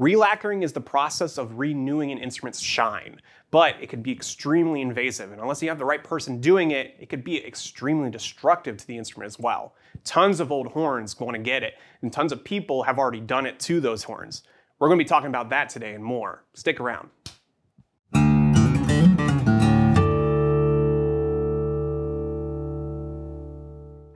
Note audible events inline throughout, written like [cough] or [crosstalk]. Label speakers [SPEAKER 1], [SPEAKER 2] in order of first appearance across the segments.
[SPEAKER 1] Relacquering is the process of renewing an instrument's shine, but it can be extremely invasive, and unless you have the right person doing it, it could be extremely destructive to the instrument as well. Tons of old horns want to get it, and tons of people have already done it to those horns. We're going to be talking about that today and more. Stick around.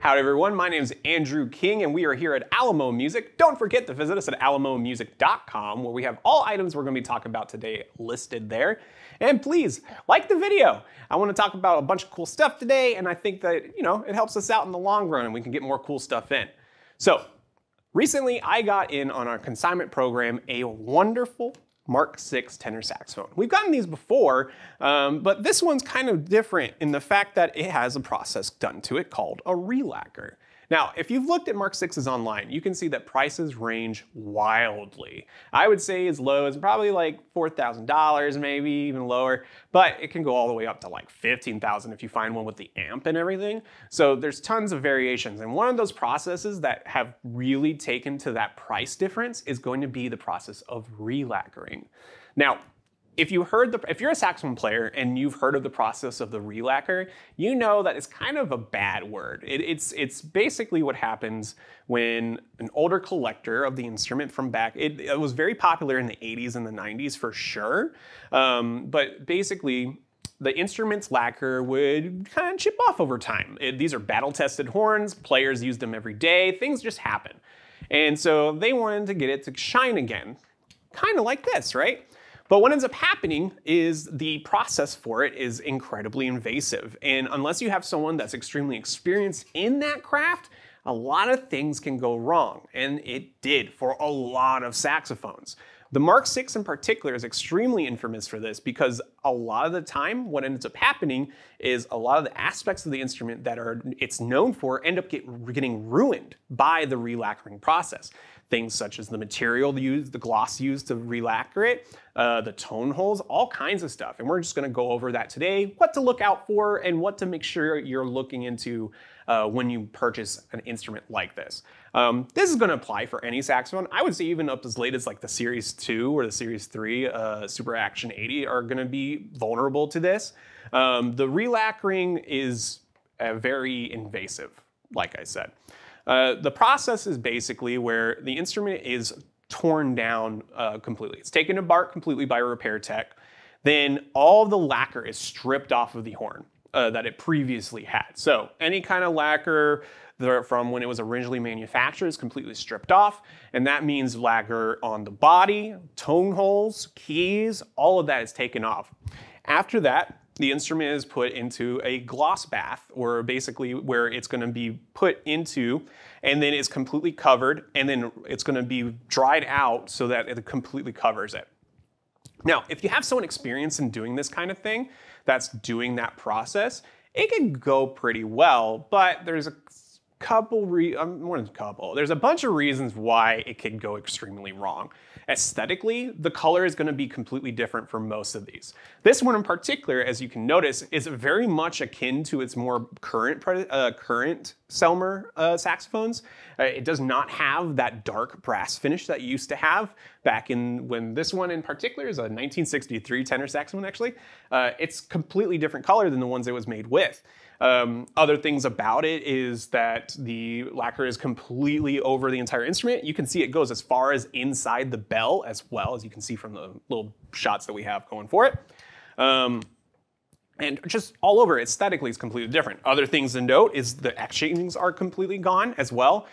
[SPEAKER 1] Howdy everyone, my name is Andrew King and we are here at Alamo Music. Don't forget to visit us at alamomusic.com where we have all items we're going to be talking about today listed there. And please, like the video. I want to talk about a bunch of cool stuff today and I think that, you know, it helps us out in the long run and we can get more cool stuff in. So, recently I got in on our consignment program a wonderful Mark VI tenor saxophone. We've gotten these before, um, but this one's kind of different in the fact that it has a process done to it called a relacquer. Now, if you've looked at Mark 6s online, you can see that prices range wildly. I would say as low as probably like $4,000, maybe even lower, but it can go all the way up to like 15,000 if you find one with the amp and everything. So there's tons of variations. And one of those processes that have really taken to that price difference is going to be the process of relacquering. Now, if you heard the, if you're a saxophone player and you've heard of the process of the relacquer, you know that it's kind of a bad word. It, it's it's basically what happens when an older collector of the instrument from back. It, it was very popular in the 80s and the 90s for sure, um, but basically. The instrument's lacquer would kind of chip off over time. It, these are battle tested horns, players use them every day, things just happen. And so they wanted to get it to shine again, kind of like this, right? But what ends up happening is the process for it is incredibly invasive. And unless you have someone that's extremely experienced in that craft, a lot of things can go wrong. And it did for a lot of saxophones. The Mark VI in particular is extremely infamous for this because a lot of the time what ends up happening is a lot of the aspects of the instrument that are it's known for end up get, getting ruined by the relacquering process things such as the material used, the gloss used to relacquer it, uh, the tone holes, all kinds of stuff. And we're just gonna go over that today, what to look out for and what to make sure you're looking into uh, when you purchase an instrument like this. Um, this is gonna apply for any saxophone. I would say even up as late as like the Series 2 or the Series 3 uh, Super Action 80 are gonna be vulnerable to this. Um, the relacquering is uh, very invasive, like I said. Uh, the process is basically where the instrument is torn down uh, completely. It's taken apart completely by a repair tech. Then all the lacquer is stripped off of the horn uh, that it previously had. So any kind of lacquer from when it was originally manufactured is completely stripped off. And that means lacquer on the body, tone holes, keys, all of that is taken off. After that, the instrument is put into a gloss bath, or basically where it's going to be put into, and then it's completely covered, and then it's going to be dried out so that it completely covers it. Now, if you have someone experienced in doing this kind of thing, that's doing that process, it can go pretty well, but there's a couple, re um, more than a couple, there's a bunch of reasons why it could go extremely wrong. Aesthetically, the color is going to be completely different for most of these. This one in particular, as you can notice, is very much akin to its more current uh, current Selmer uh, saxophones. Uh, it does not have that dark brass finish that you used to have back in when this one in particular is a 1963 tenor saxophone actually. Uh, it's completely different color than the ones it was made with. Um, other things about it is that the lacquer is completely over the entire instrument. You can see it goes as far as inside the bell as well, as you can see from the little shots that we have going for it. Um, and just all over aesthetically it's completely different. Other things to note is the etchings are completely gone as well.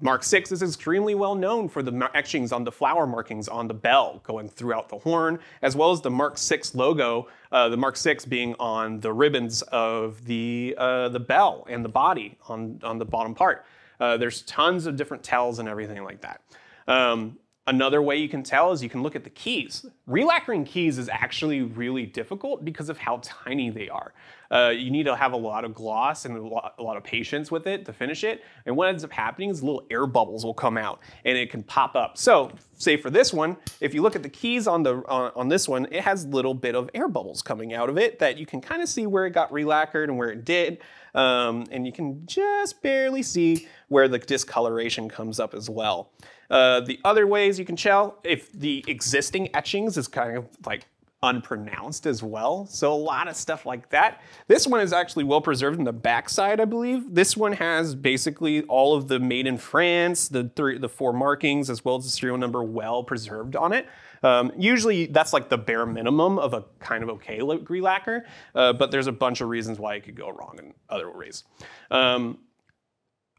[SPEAKER 1] Mark VI is extremely well known for the etchings on the flower markings on the bell going throughout the horn, as well as the Mark VI logo, uh, the Mark VI being on the ribbons of the, uh, the bell and the body on, on the bottom part. Uh, there's tons of different tells and everything like that. Um, Another way you can tell is you can look at the keys. Relacquering keys is actually really difficult because of how tiny they are. Uh, you need to have a lot of gloss and a lot, a lot, of patience with it to finish it. And what ends up happening is little air bubbles will come out and it can pop up. So say for this one, if you look at the keys on, the, on, on this one, it has little bit of air bubbles coming out of it that you can kind of see where it got relacquered and where it did. Um, and you can just barely see where the discoloration comes up as well. Uh, the other ways you can tell if the existing etchings is kind of like unpronounced as well. So a lot of stuff like that. This one is actually well preserved in the backside, I believe. This one has basically all of the made in France, the three, the four markings, as well as the serial number well preserved on it. Um, usually that's like the bare minimum of a kind of okay relacquer, uh, but there's a bunch of reasons why it could go wrong in other ways. Um,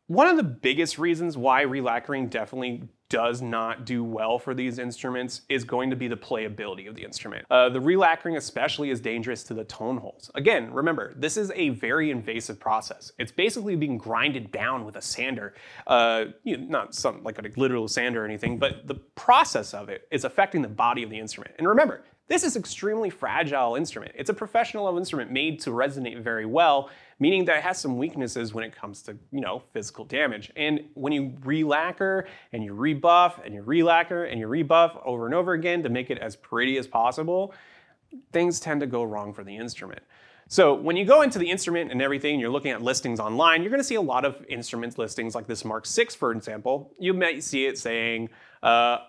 [SPEAKER 1] one of the biggest reasons why relacquering definitely does not do well for these instruments is going to be the playability of the instrument. Uh, the relacquering especially is dangerous to the tone holes. Again, remember, this is a very invasive process. It's basically being grinded down with a sander, uh, you know, not some like a literal sander or anything, but the process of it is affecting the body of the instrument. And remember, this is extremely fragile instrument. It's a professional instrument made to resonate very well, meaning that it has some weaknesses when it comes to, you know, physical damage. And when you relacquer and you rebuff and you relacquer and you rebuff over and over again to make it as pretty as possible, things tend to go wrong for the instrument. So when you go into the instrument and everything, you're looking at listings online, you're gonna see a lot of instrument listings like this Mark 6, for example. You might see it saying uh,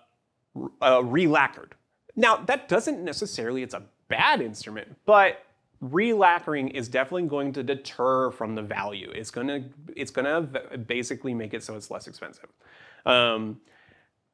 [SPEAKER 1] uh, relacquered now, that doesn't necessarily, it's a bad instrument, but relacquering is definitely going to deter from the value. It's gonna, it's gonna basically make it so it's less expensive. Um,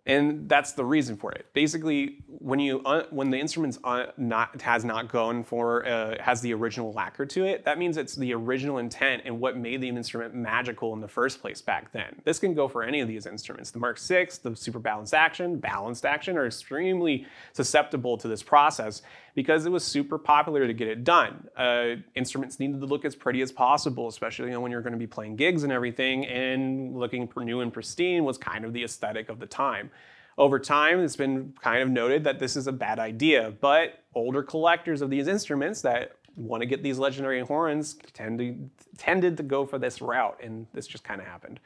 [SPEAKER 1] and that's the reason for it. Basically, when you uh, when the instrument's uh, not has not gone for uh, has the original lacquer to it, that means it's the original intent and what made the instrument magical in the first place back then. This can go for any of these instruments. The Mark VI, the super balanced action, balanced action are extremely susceptible to this process because it was super popular to get it done. Uh, instruments needed to look as pretty as possible, especially you know, when you're going to be playing gigs and everything, and looking new and pristine was kind of the aesthetic of the time. Over time, it's been kind of noted that this is a bad idea, but older collectors of these instruments that want to get these legendary horns tend to, tended to go for this route, and this just kind of happened.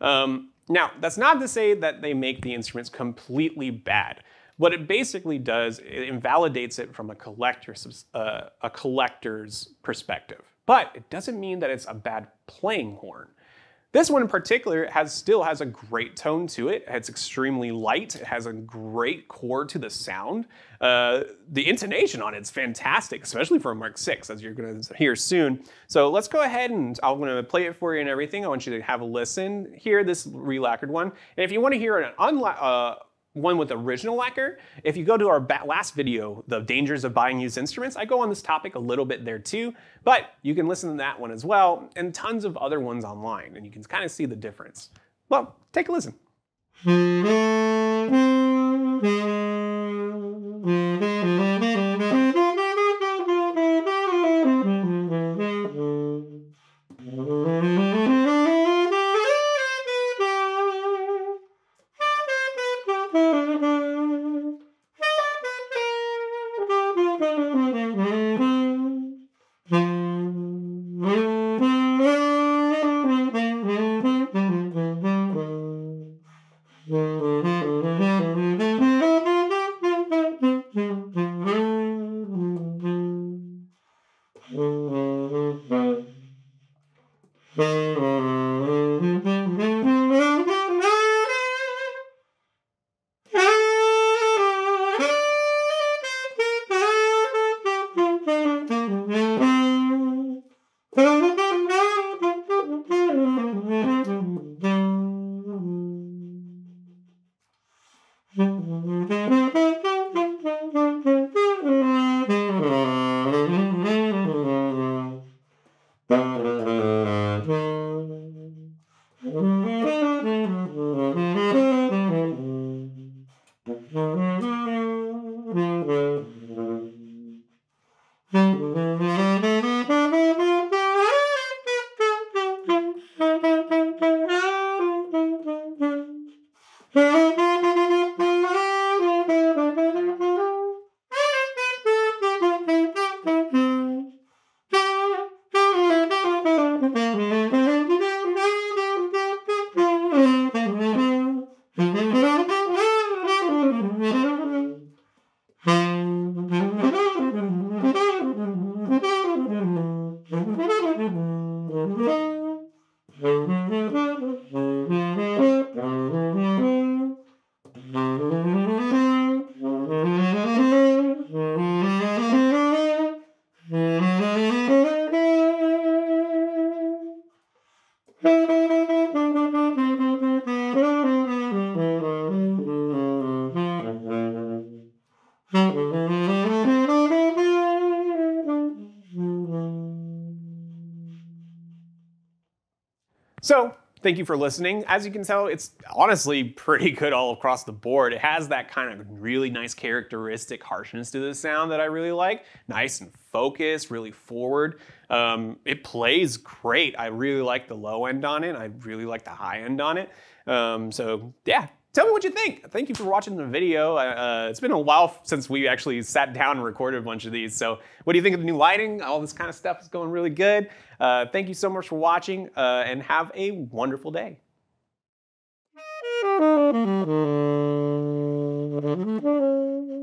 [SPEAKER 1] Um, now, that's not to say that they make the instruments completely bad. What it basically does, it invalidates it from a collector's, uh, a collector's perspective. But it doesn't mean that it's a bad playing horn. This one in particular has still has a great tone to it. It's extremely light. It has a great core to the sound. Uh, the intonation on it's fantastic, especially for a Mark VI, as you're going to hear soon. So let's go ahead and I'm going to play it for you and everything. I want you to have a listen. Hear this relacquered one. And if you want to hear an unla uh, one with original lacquer. If you go to our last video, the dangers of buying used instruments, I go on this topic a little bit there too, but you can listen to that one as well and tons of other ones online and you can kind of see the difference. Well, take a listen. Thank you for listening. As you can tell, it's honestly pretty good all across the board. It has that kind of really nice characteristic harshness to the sound that I really like. Nice and focused, really forward. Um, it plays great. I really like the low end on it. I really like the high end on it. Um, so yeah, Tell me what you think. Thank you for watching the video. Uh, it's been a while since we actually sat down and recorded a bunch of these. So what do you think of the new lighting? All this kind of stuff is going really good. Uh, thank you so much for watching uh, and have a wonderful day. [laughs]